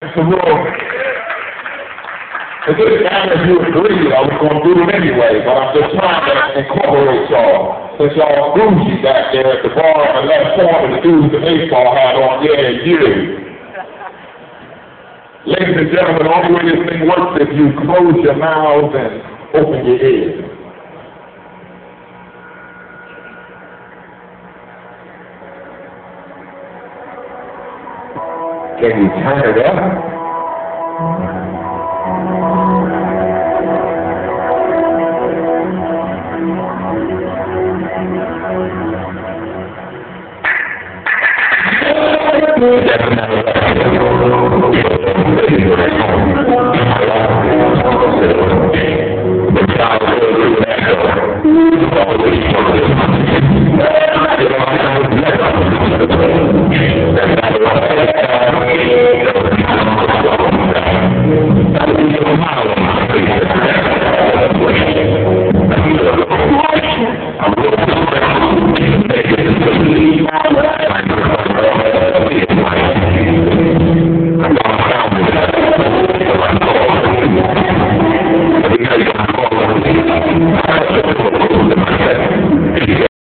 the room. It didn't matter if you agreed, I was gonna do it anyway, but I'm just trying to incorporate y'all. Since y'all bougie back there at the bar on the left corner, the dude with the baseball hat on, yeah, you. Ladies and gentlemen, the only way this thing works is if you close your mouths and open your ears. Can you turn it up? Thank you.